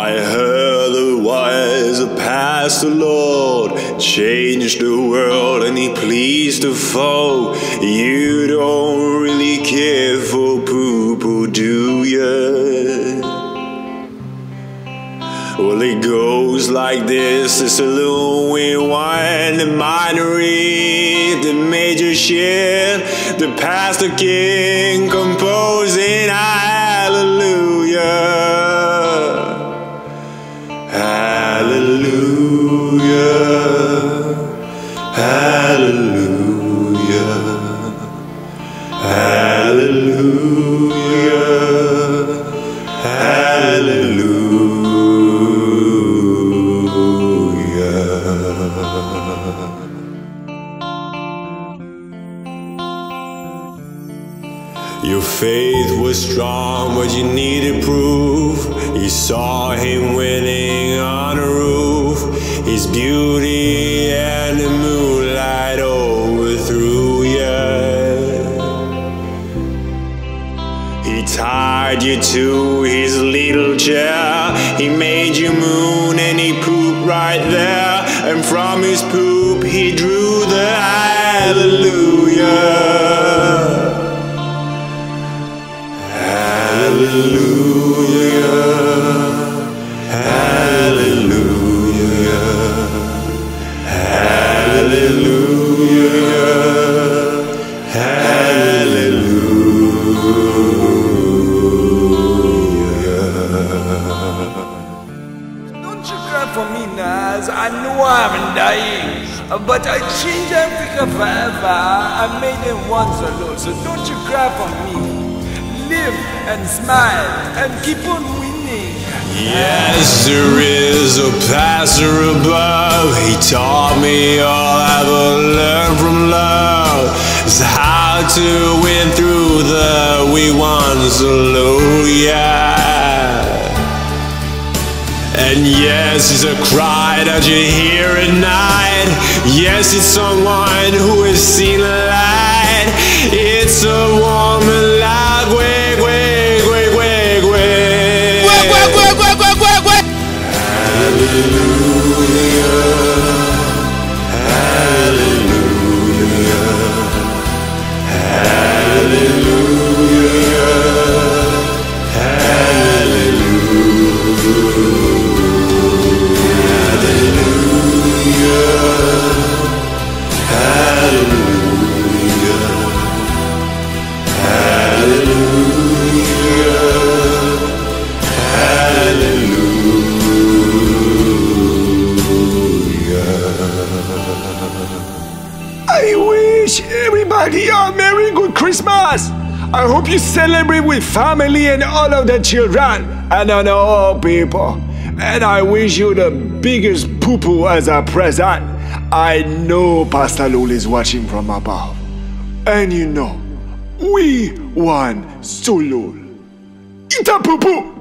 I heard the wise past the Lord changed the world and he pleased the foe. You don't really care for poo do you? Well, it goes like this it's a little rewind, the minor read, the major shift, the pastor king composing Your faith was strong, but you needed proof. You saw him winning on a roof. His beauty and the moonlight He tied you to his little chair. He made you moon and he pooped right there. And from his poop, he drew the hallelujah. Don't for me, Nas. I know I'm dying. But I changed Africa forever. I made them once alone. So don't you cry for me. Live and smile and keep on winning. Yes, there is a pastor above. He taught me all I ever learned from love. Is how to win through the we ones alone, yeah. And yes, it's a cry that you hear at night. Yes, it's someone who has seen a light. It's a woman like wig, wig, wig, wig, wig. I wish everybody a Merry Good Christmas! I hope you celebrate with family and all of the children and on all people. And I wish you the biggest poo poo as a present. I know Pastor Lul is watching from above. And you know, we want Zulul. Eat a poo